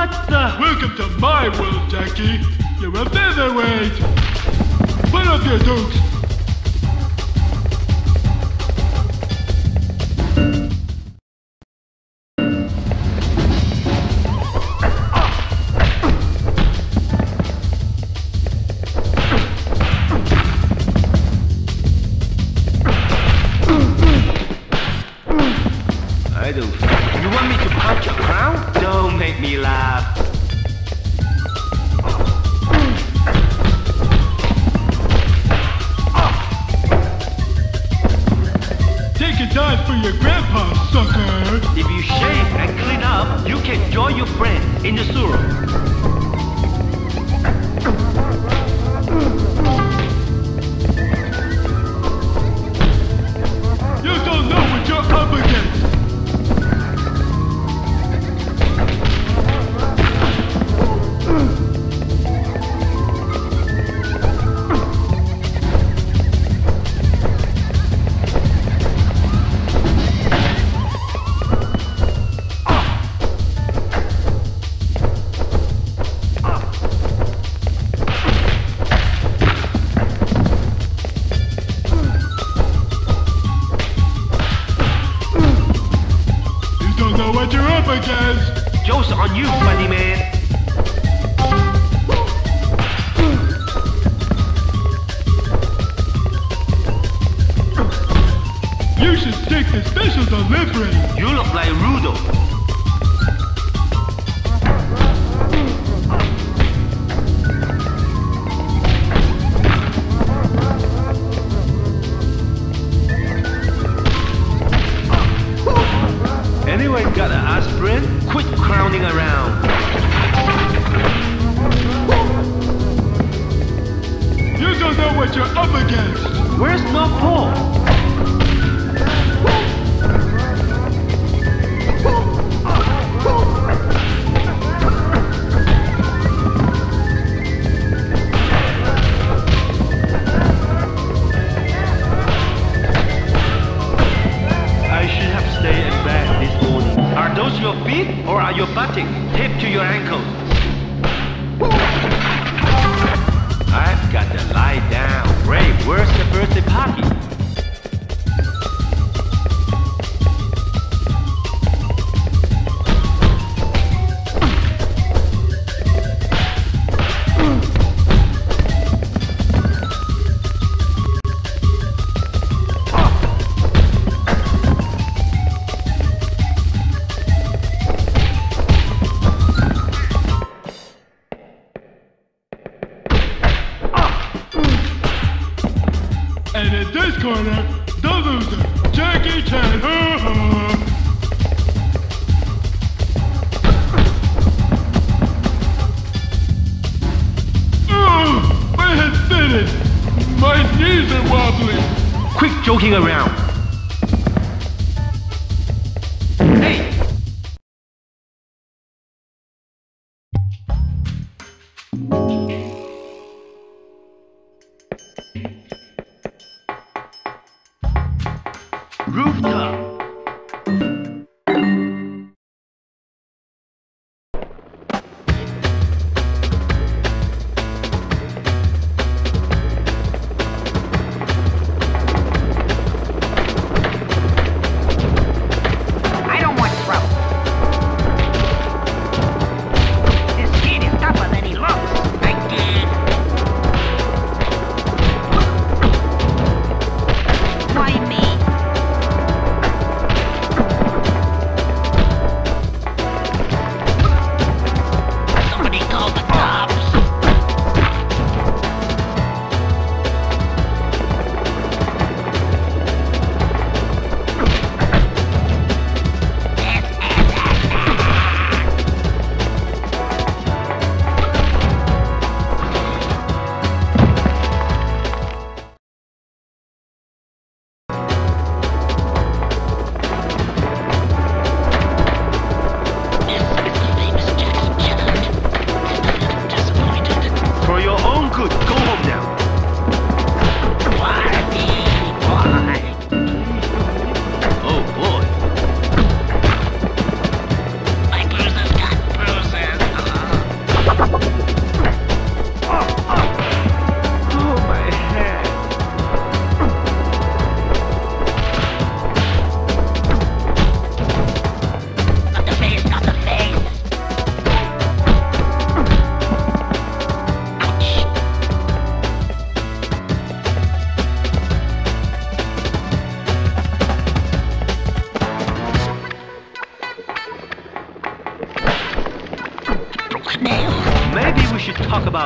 What the? Welcome to my world, Jackie. You're a featherweight. Put up your dukes.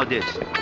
This.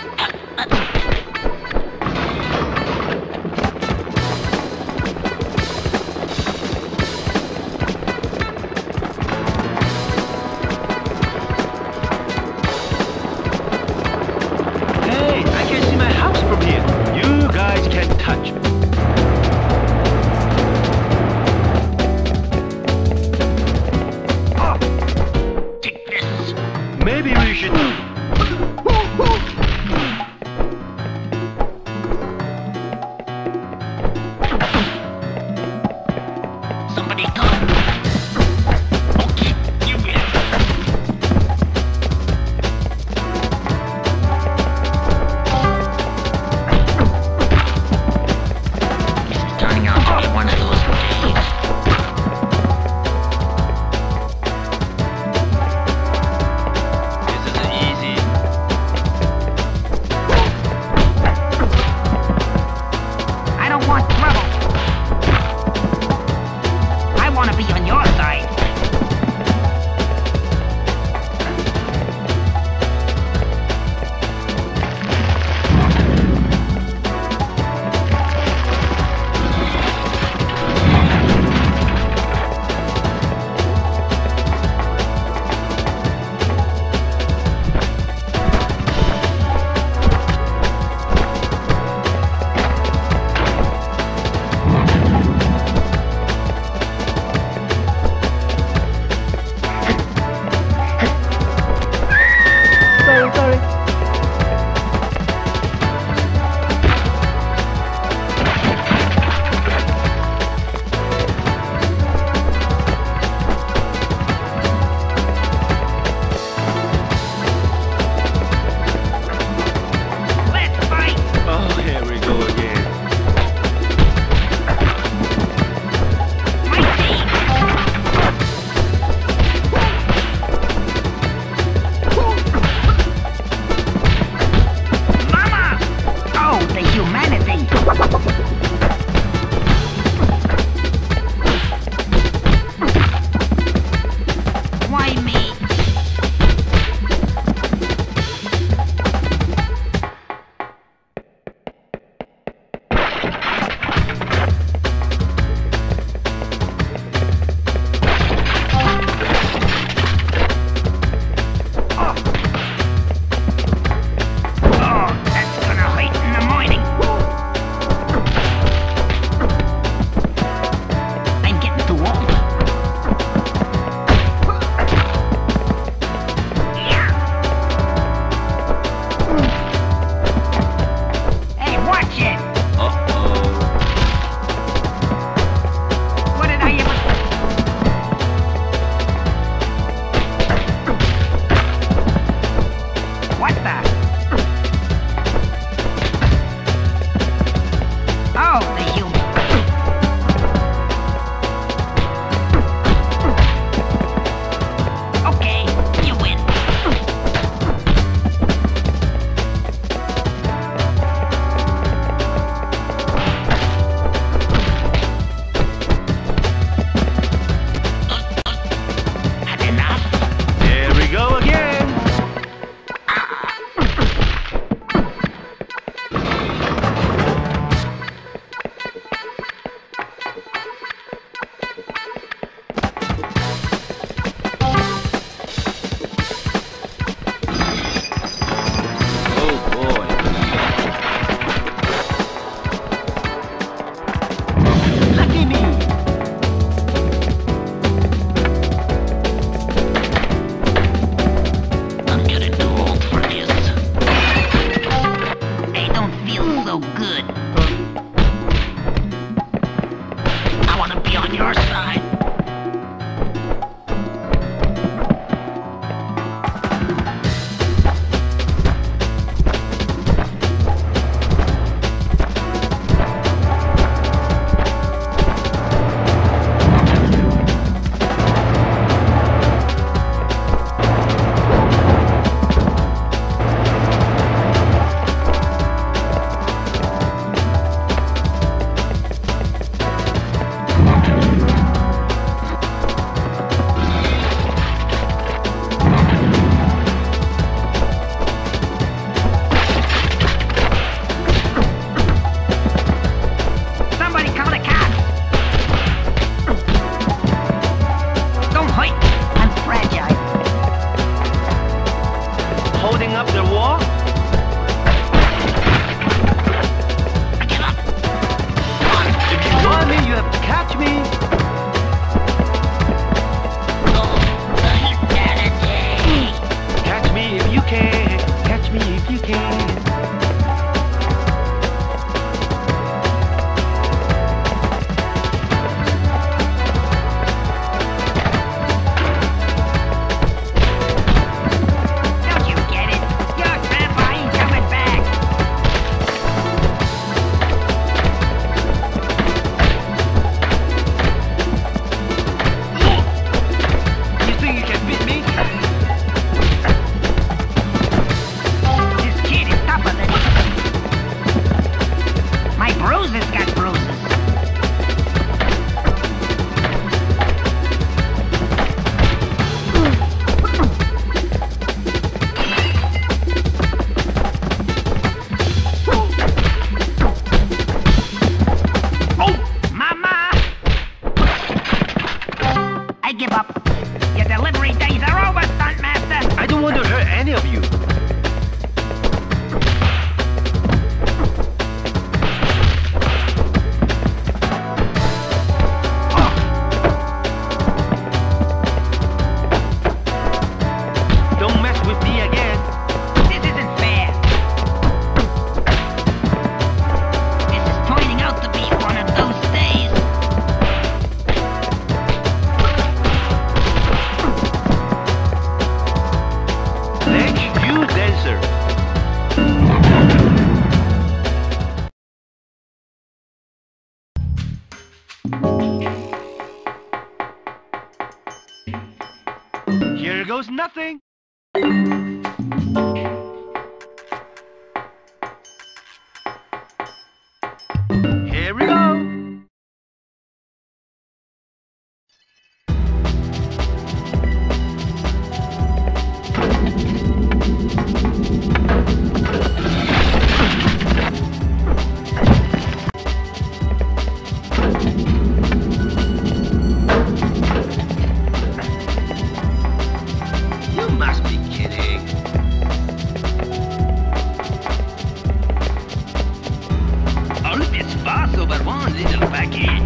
One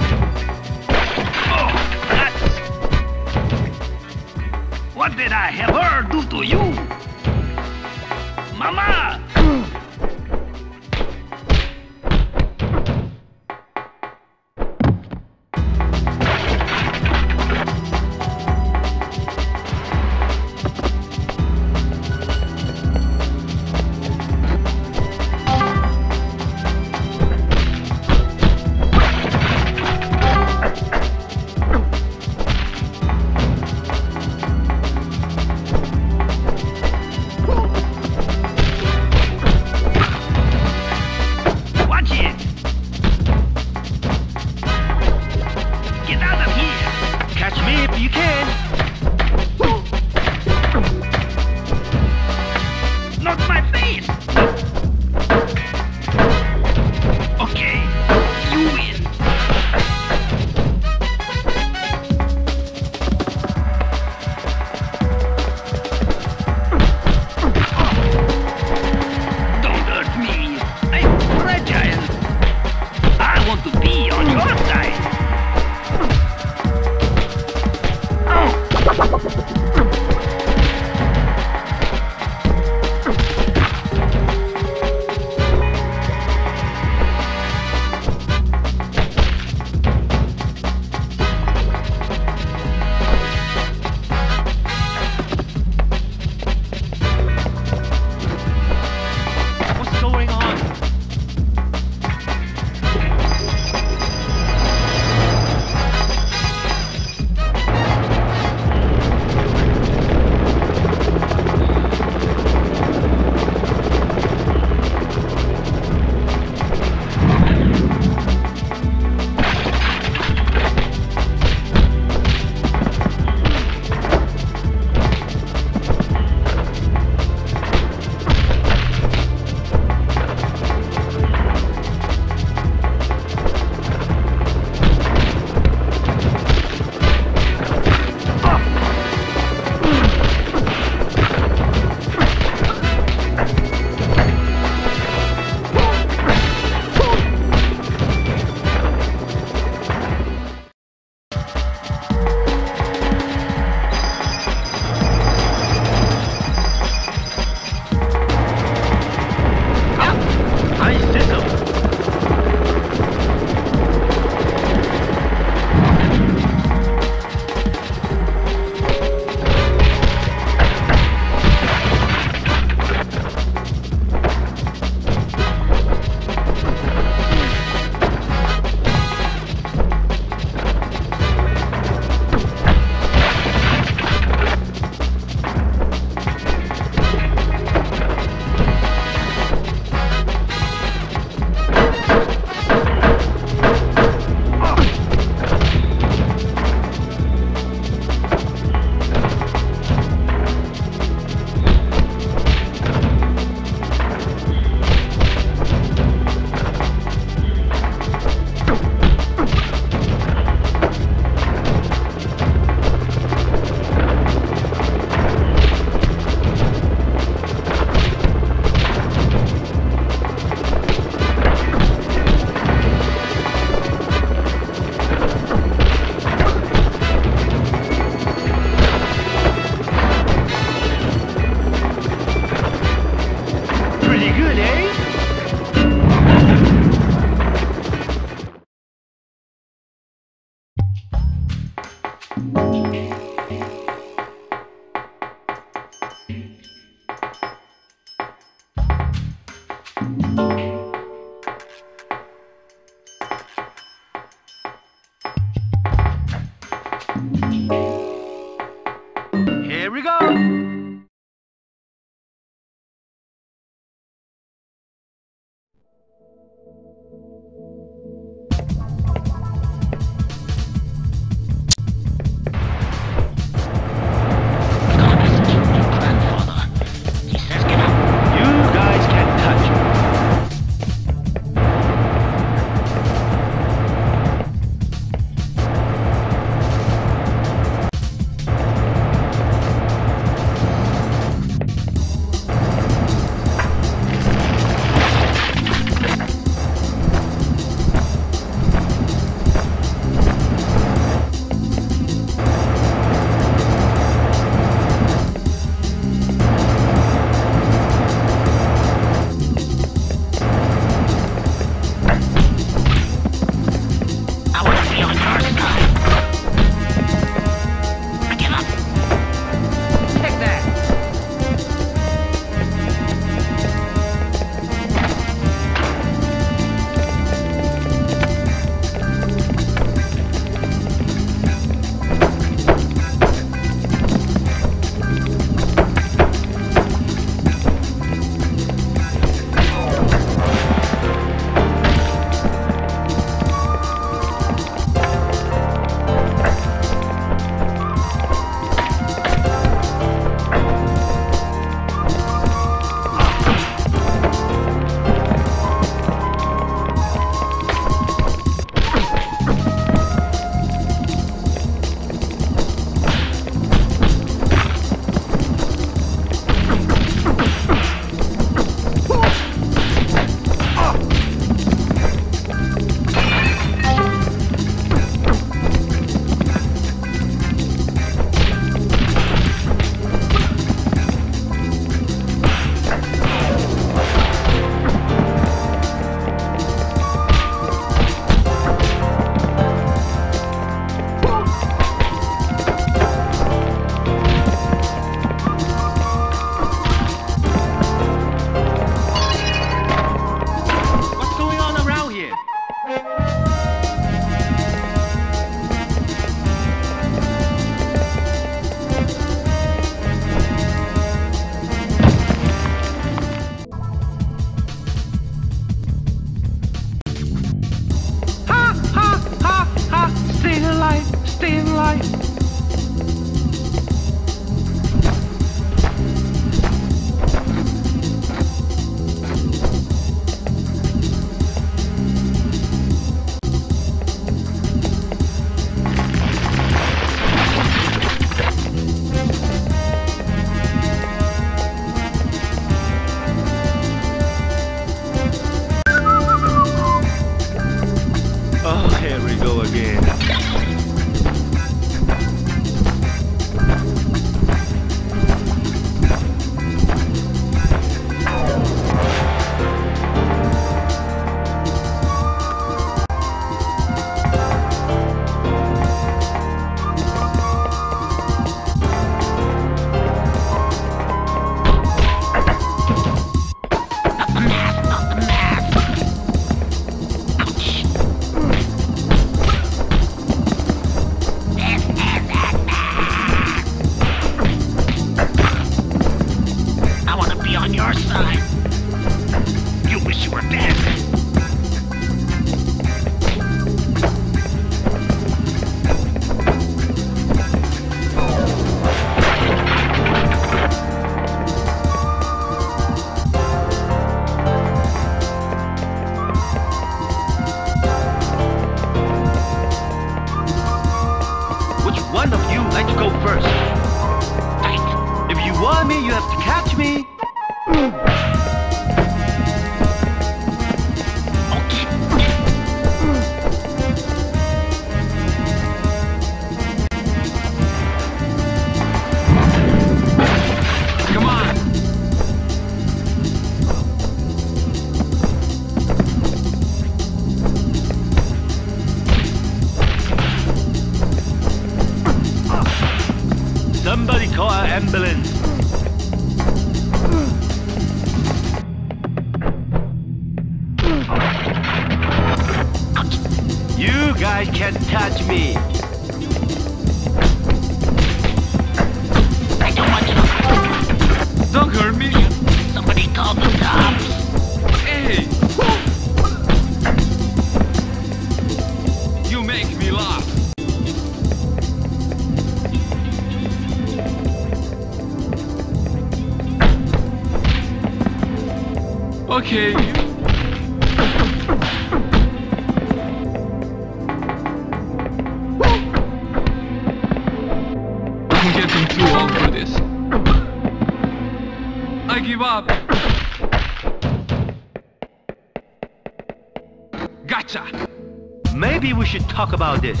should talk about this.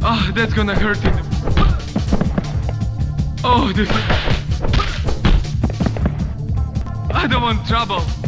Oh, that's gonna hurt him. Oh, this... I don't want trouble.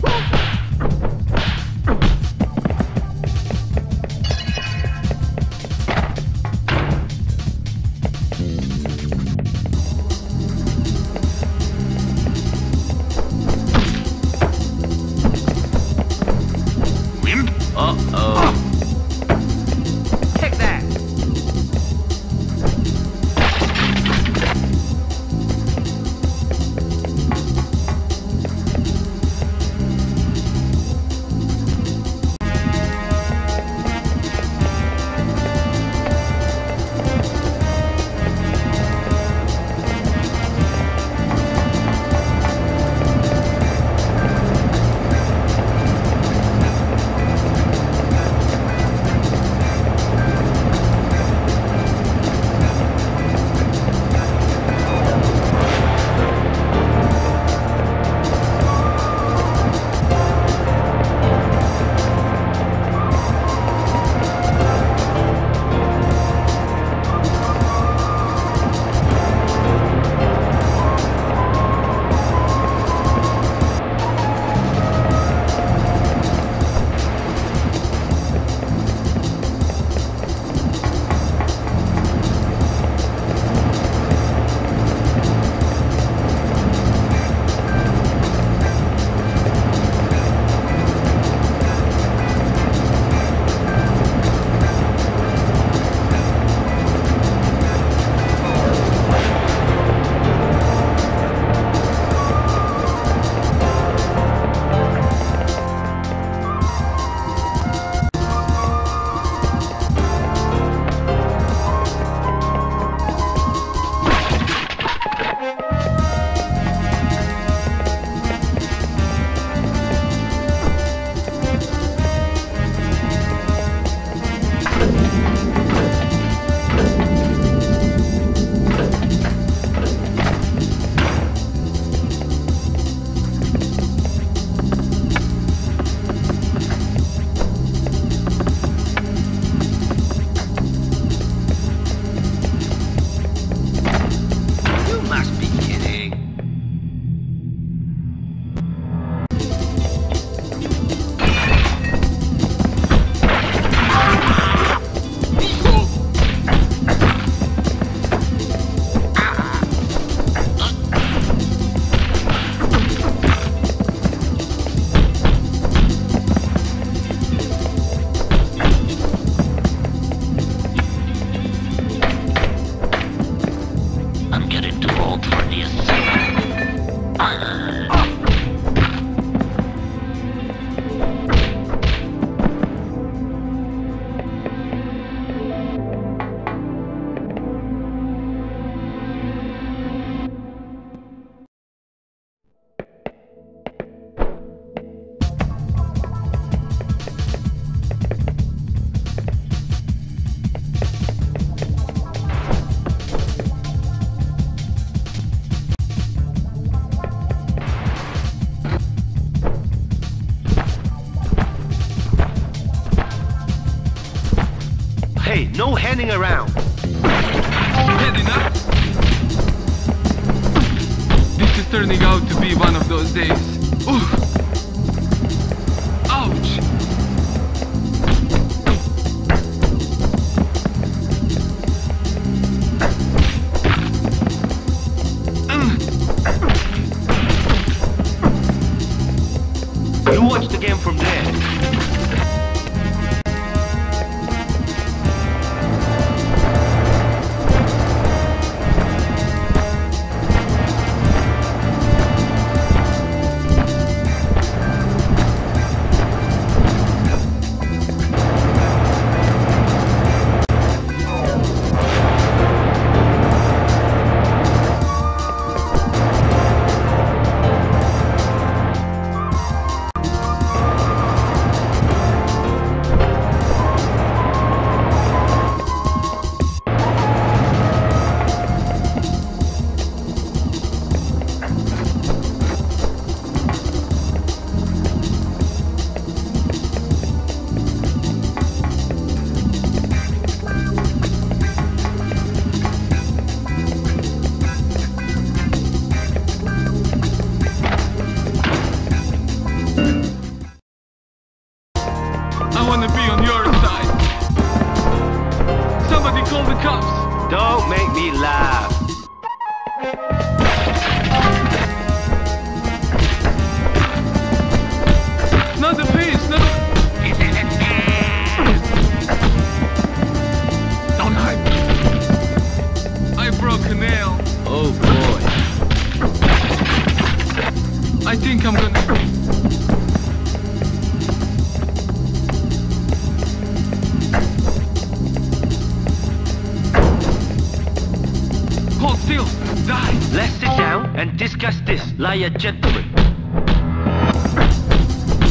You, die! Let's sit down and discuss this liar gentleman.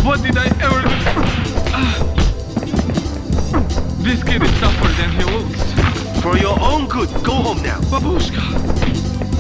What did I ever do? This kid is tougher than he looks. For your own good, go home now. Babushka!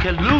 Can lose.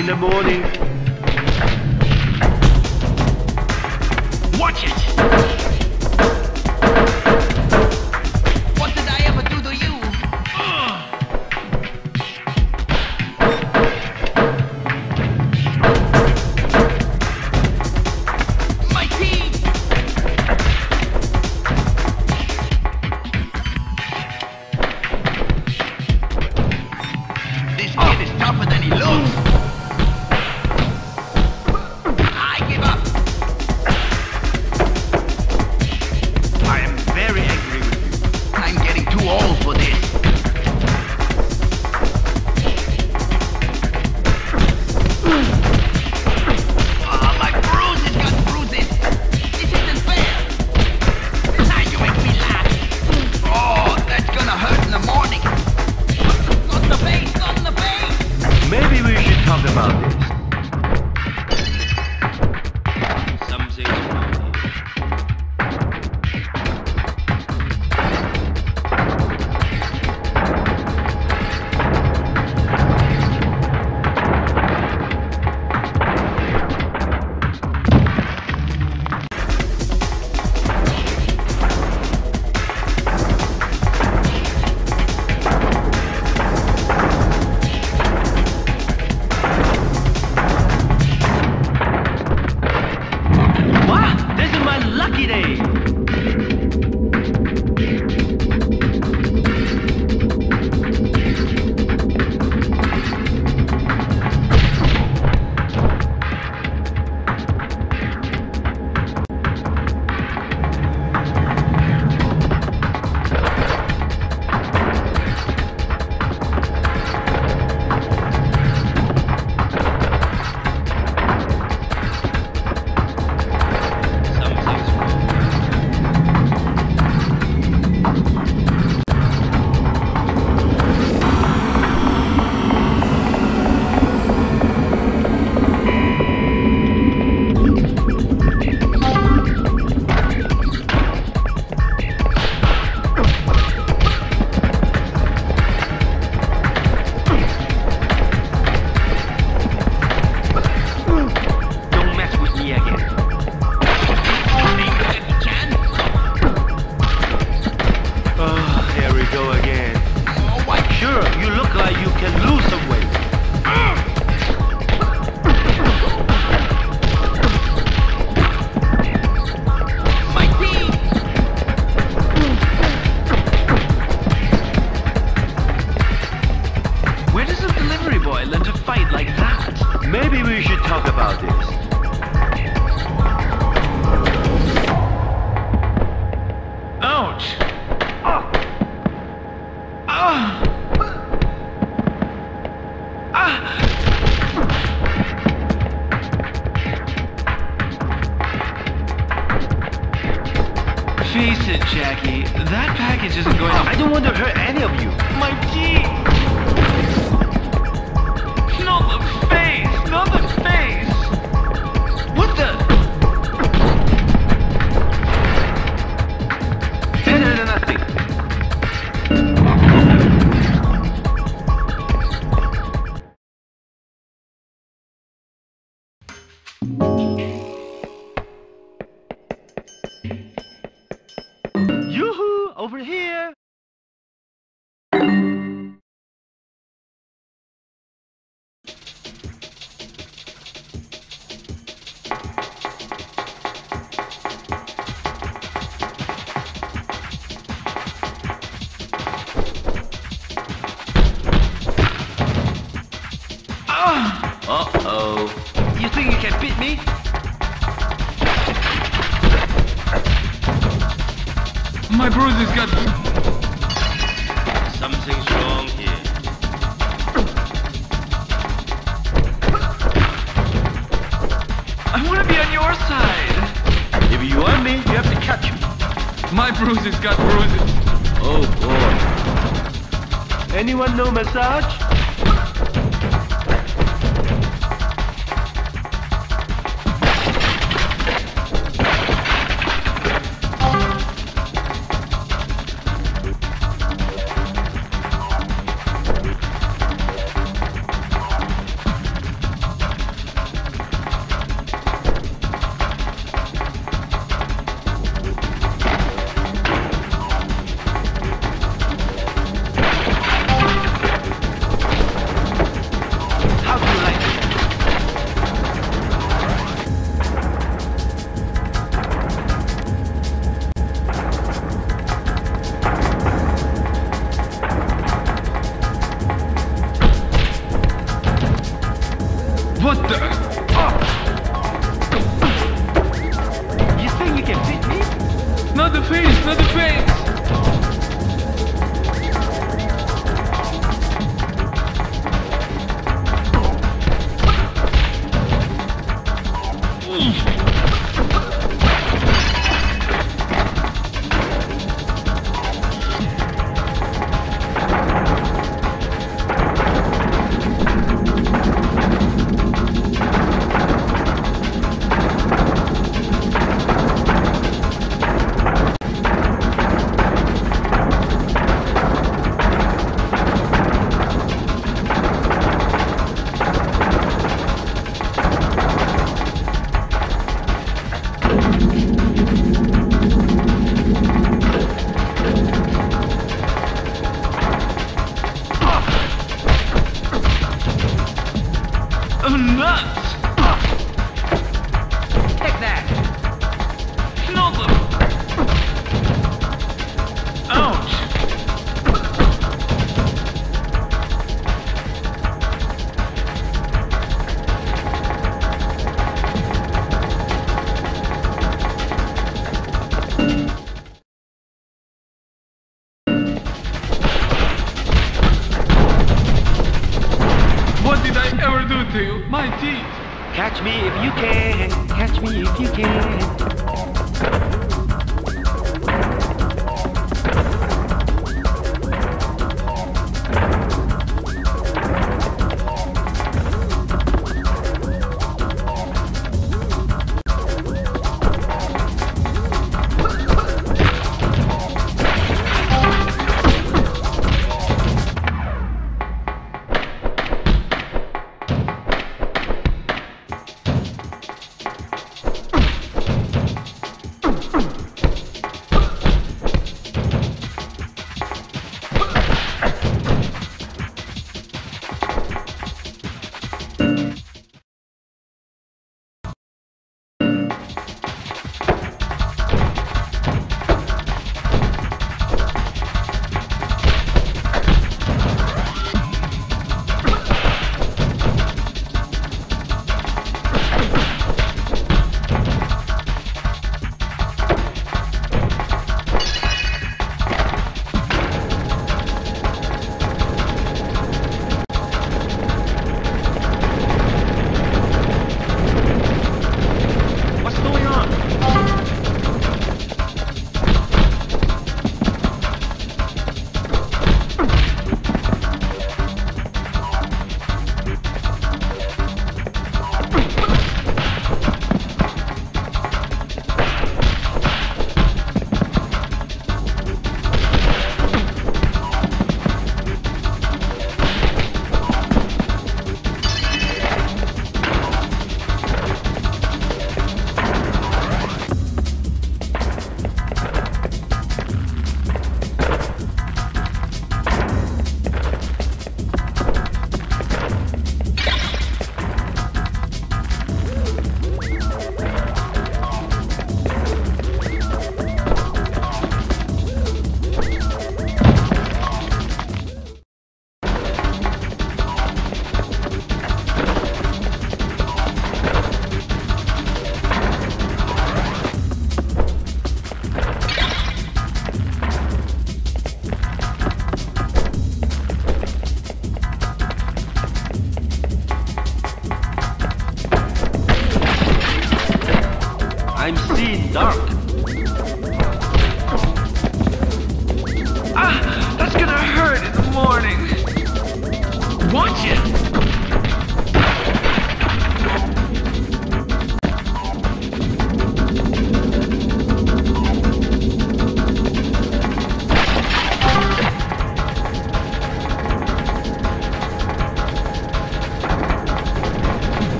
in the morning. does a delivery boy learn to fight like that? Maybe we should talk about this. Ouch! Ah! Ah! Face it, Jackie. That package isn't going. Oh, I don't want to hurt any of you. My teeth. Massage?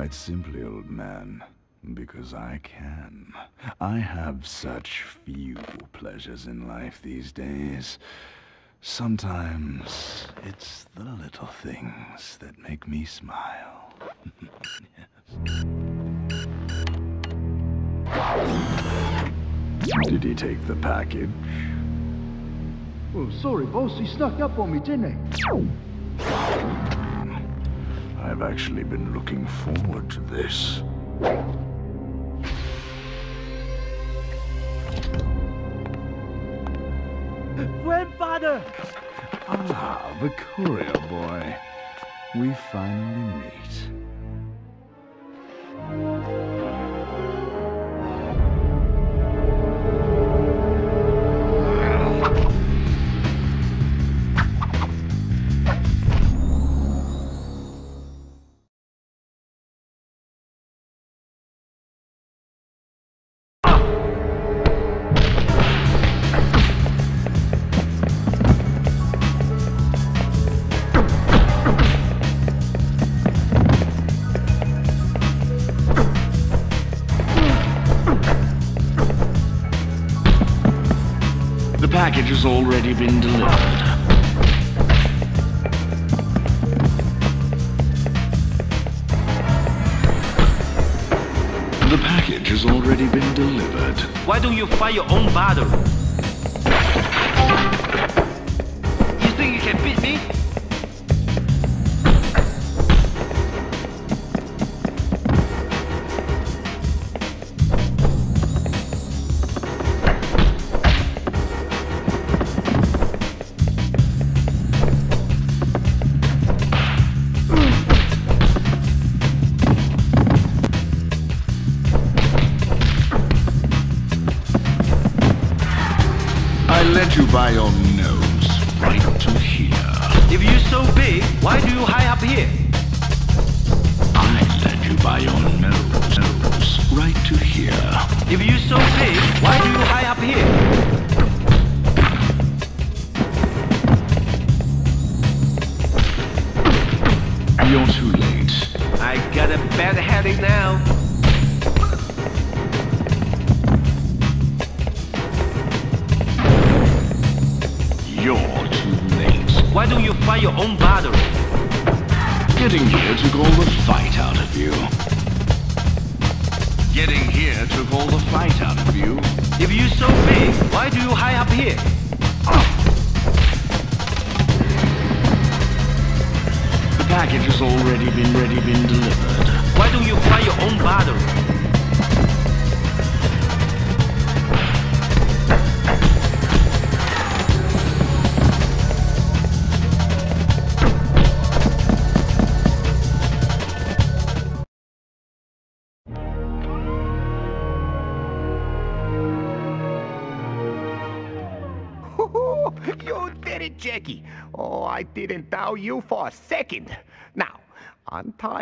Quite simply, old man. Because I can. I have such few pleasures in life these days. Sometimes it's the little things that make me smile. yes. Did he take the package? Oh, sorry, boss. He snuck up on me, didn't he? I've actually been looking forward to this. Grandfather! Ah, the courier boy. We finally meet. Been delivered. The package has already been delivered. Why don't you fire your own battle?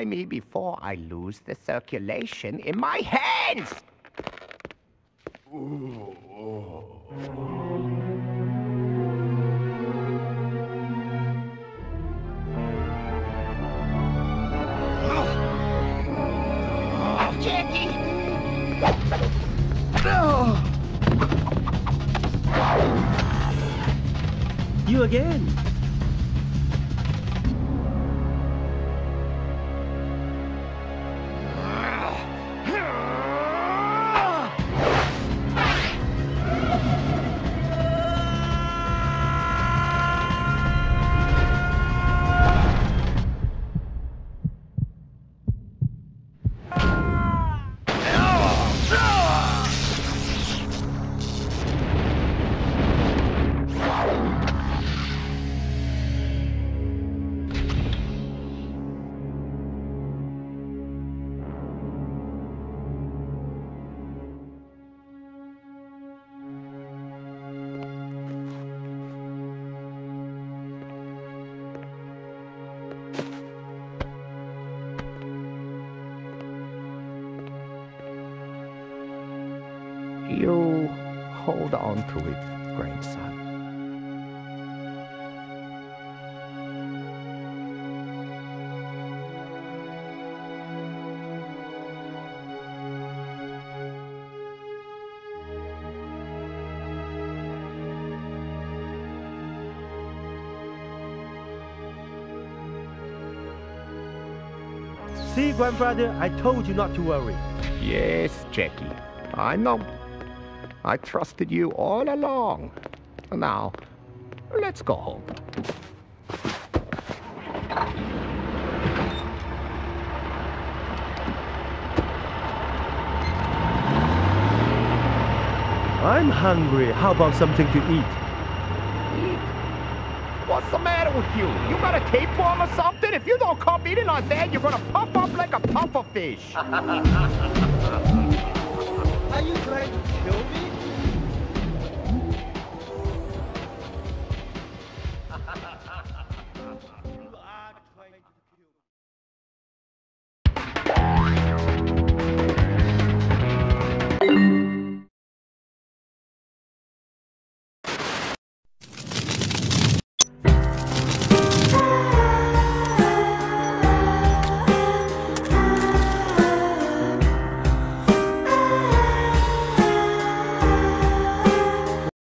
Me before I lose the circulation in my hands. Jackie! You again. Hold on to it, grandson. See, grandfather, I told you not to worry. Yes, Jackie. I know. I trusted you all along. Now, let's go home. I'm hungry. How about something to eat? What's the matter with you? You got a tapeworm or something? If you don't come eating on that, you're gonna puff up like a puffer fish. Are you trying to